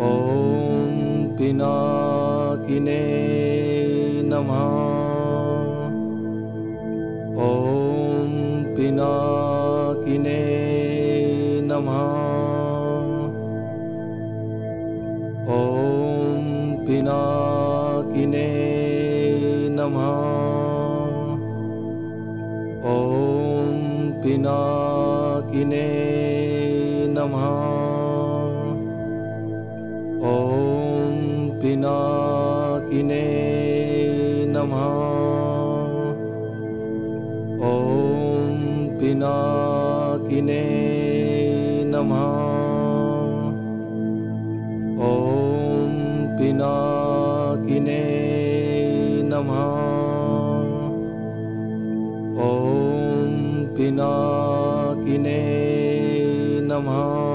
ॐ पिनाकिने नमः। ॐ पिनाकिने नमः। ॐ पिनाकिने नमः। ॐ पिनाकिने नमः पिनाकिने नमः। ॐ पिनाकिने नमः।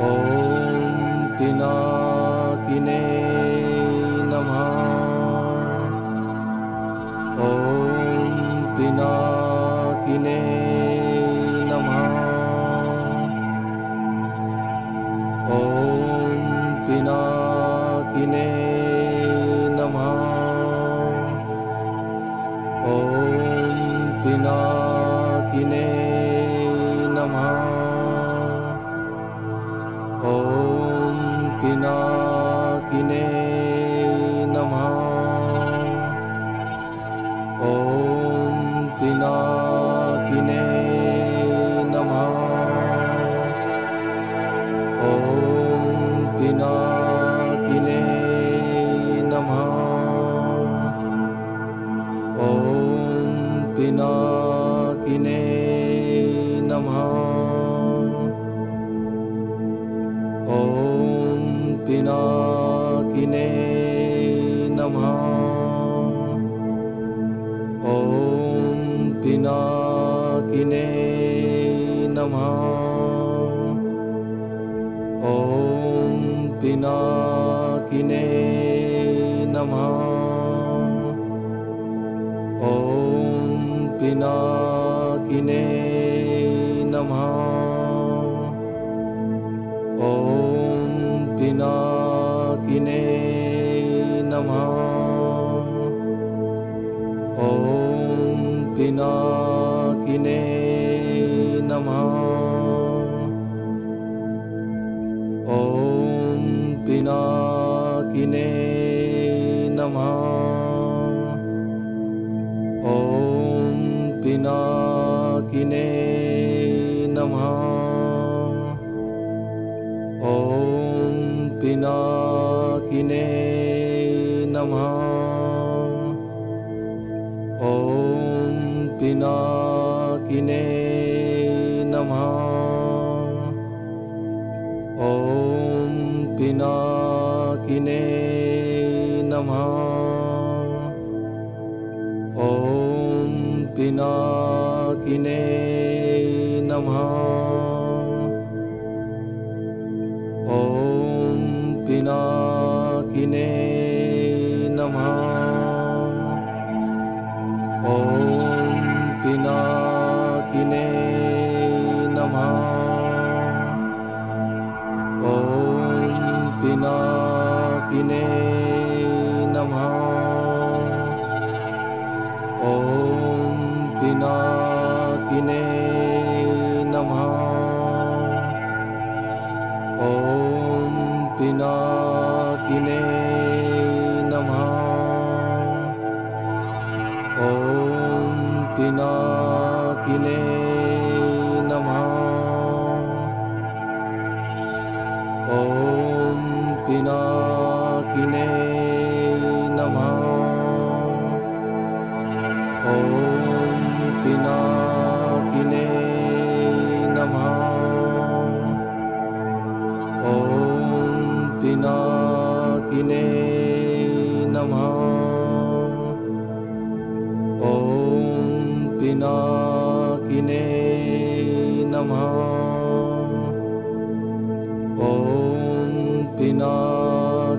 ॐ तिना Nino पिनाकिने नमः। ॐ पिनाकिने नमः। ॐ पिनाकिने नमः। ॐ पिनाकिने पिनाकिने नमः। ॐ पिनाकिने नमः। ॐ पिनाकिने नमः। ॐ पिनाकिने नमः कालिनाकिने नमः। Kine.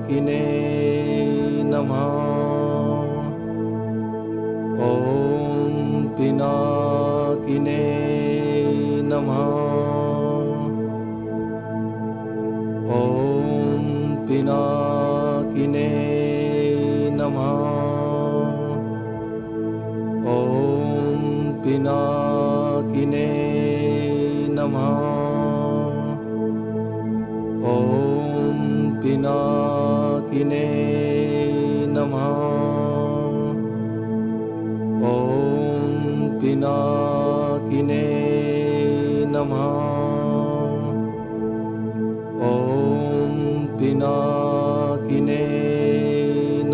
in know.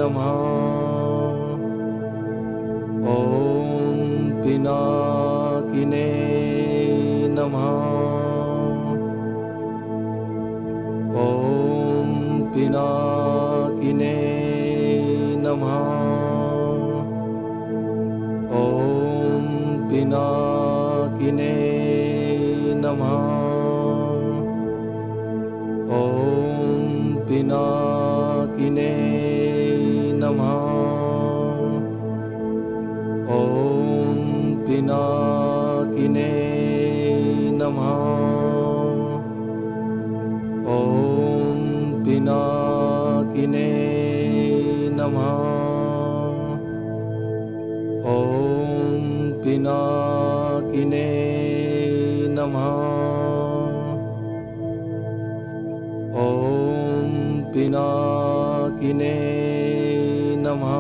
नमः ॐ पिनाकिने नमः। नमः। ॐ पिनाकिने नमः। ॐ पिनाकिने नमः।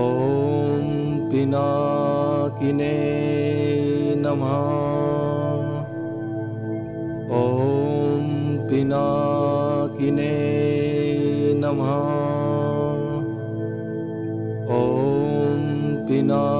ॐ पिनाकिने नमः। ॐ पिनाकिने नमः। ॐ पिनाकिने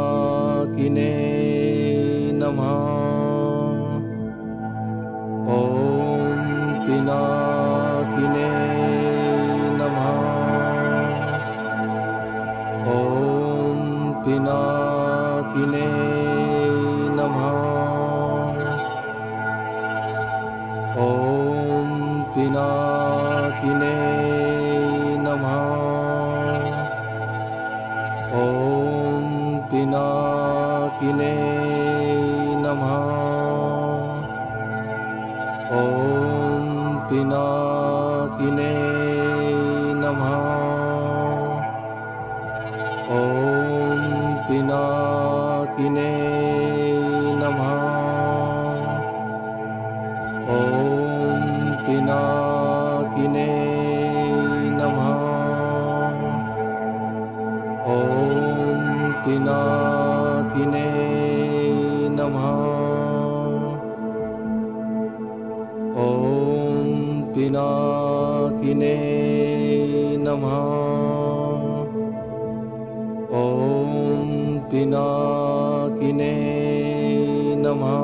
पिनाकिने नमः। ॐ पिनाकिने नमः। ॐ पिनाकिने नमः।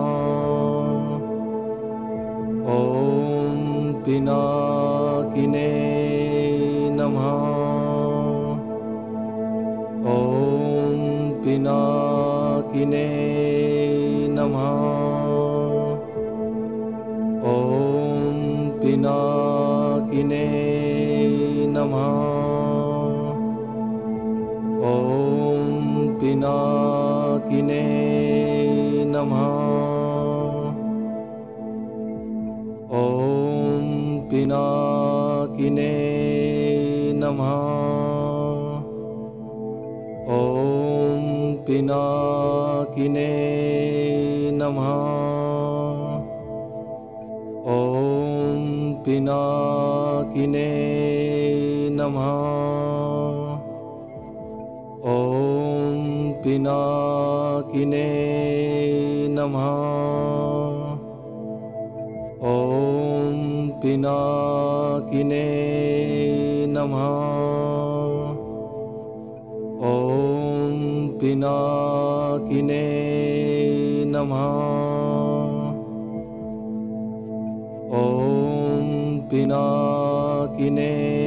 ॐ पिनाकिने ॐ पिनाकिने नमः। ॐ पिनाकिने नमः। ॐ पिनाकिने नमः। ॐ पिनाकिने नमः पिनाकिने नमः। ॐ पिनाकिने नमः। ॐ पिनाकिने नमः। ॐ पिनाकिने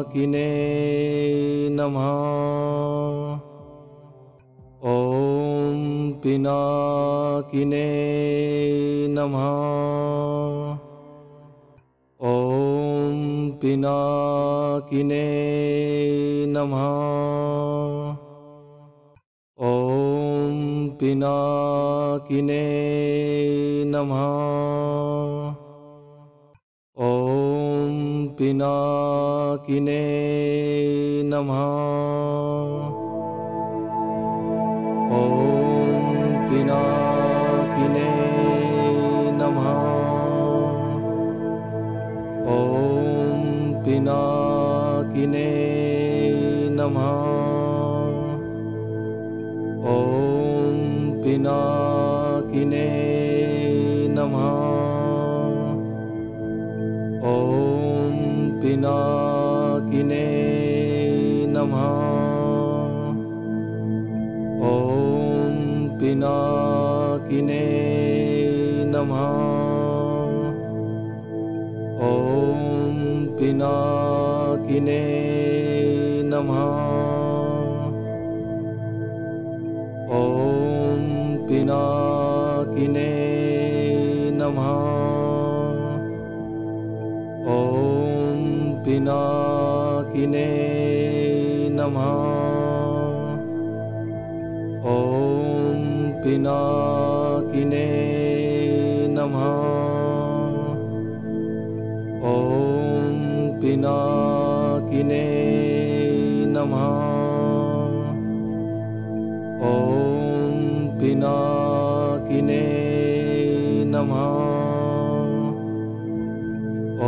पिनाकिने नमः। ॐ पिनाकिने नमः। ॐ पिनाकिने नमः। ॐ पिनाकिने नमः। पिनाकिने नमः। ॐ पिनाकिने नमः। ॐ पिनाकिने पिनाकिने नमः। ॐ पिनाकिने नमः पिनाकिने नमः। ॐ पिनाकिने नमः। ॐ पिनाकिने नमः।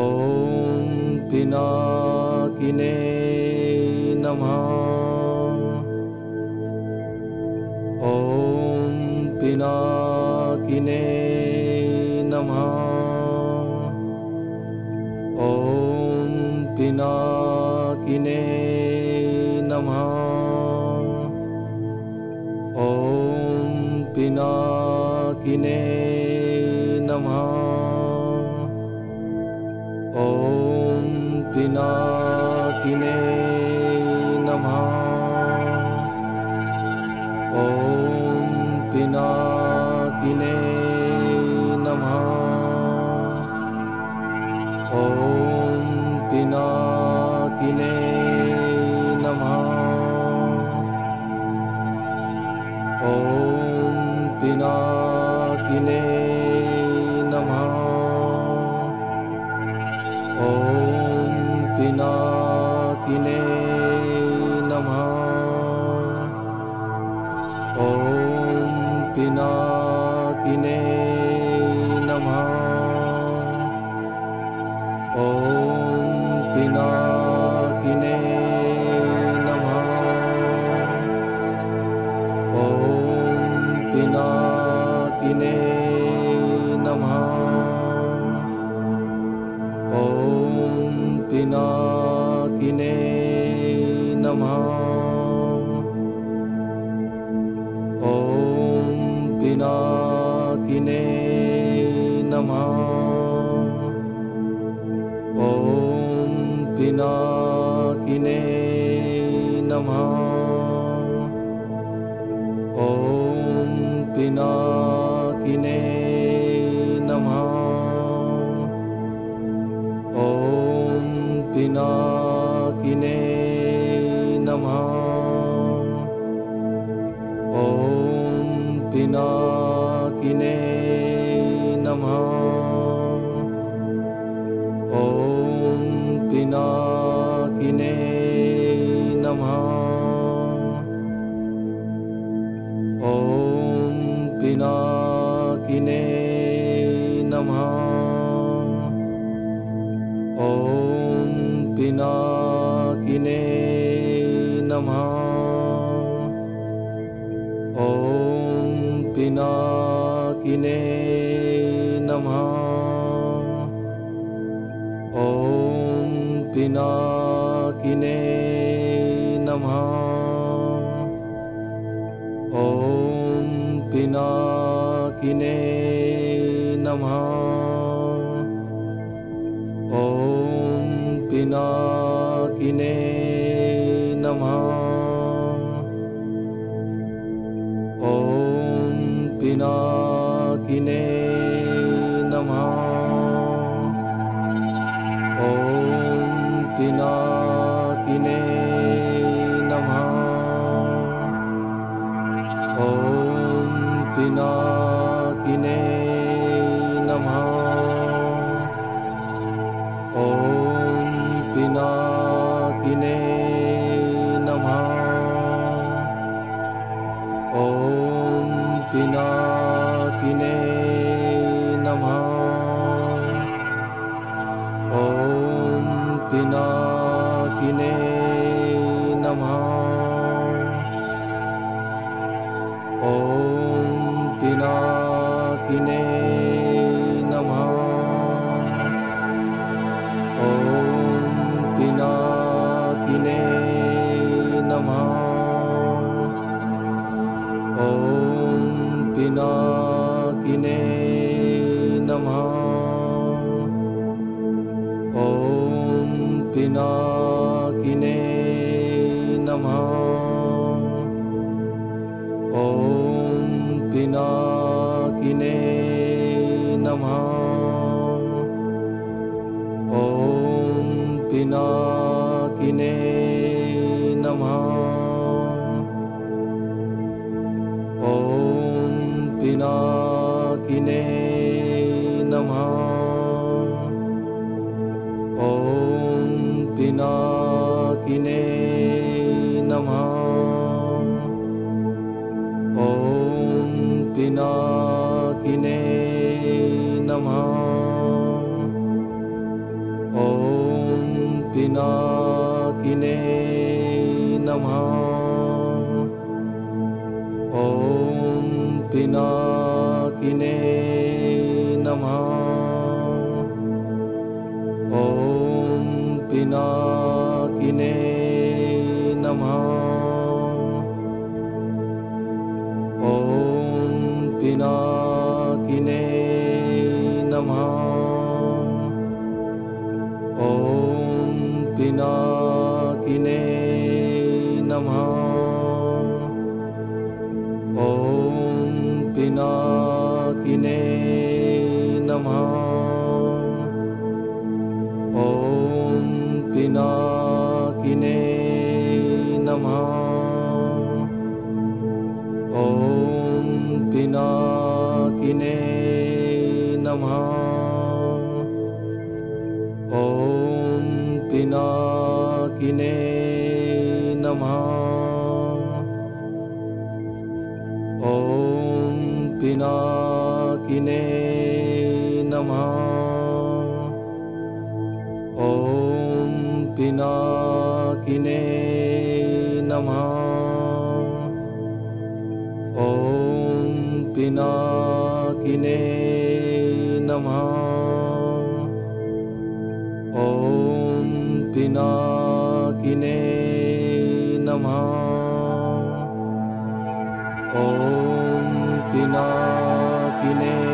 ॐ पिनाकिने नमः 나 पिनाकिने नमः। ॐ पिनाकिने नमः। पिनाकिने नमः पिनाकिने नमः। ॐ पिनाकिने नमः। ॐ पिनाकिने नमः। ॐ पिना Ine come home. home. नमः। ॐ पिनाकिने नमः। ॐ पिनाकिने नमः। ॐ पिना pinakine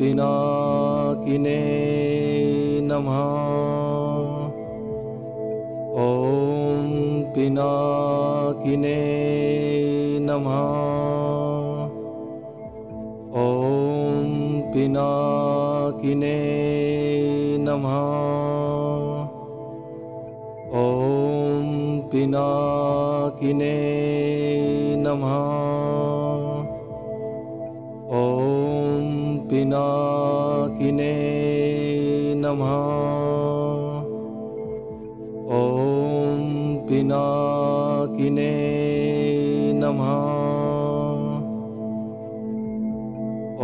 पिनाकिने नमः। ॐ पिनाकिने नमः। ॐ पिनाकिने नमः। ॐ पिनाकिने नमः पिनाकिने नमः। ॐ पिनाकिने नमः।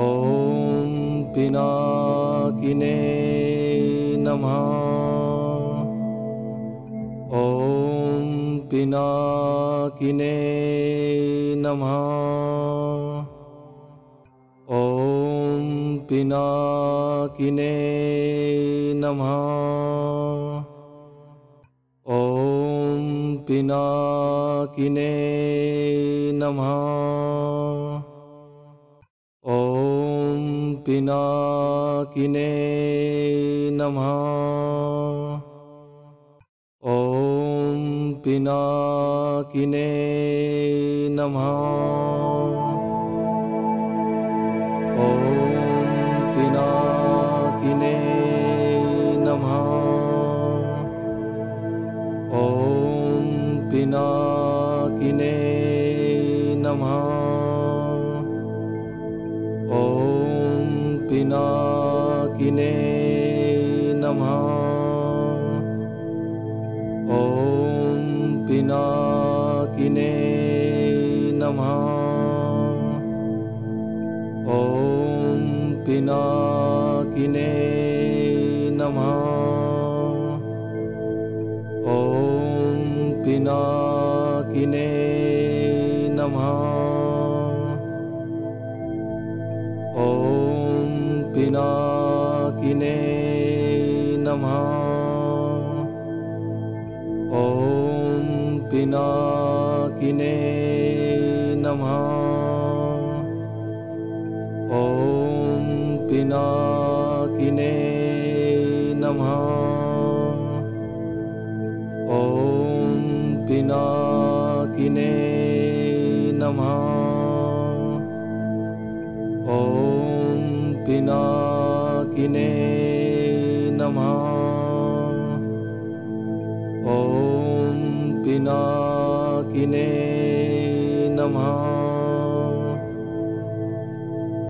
ॐ पिनाकिने नमः। ॐ पिनाकिने नमः पिनाकिने नमः। ॐ पिनाकिने नमः। ॐ पिनाकिने नमः। ॐ पिनाकिने नमः। ॐ पिनाकिने नमः। ॐ पिनाकिने on.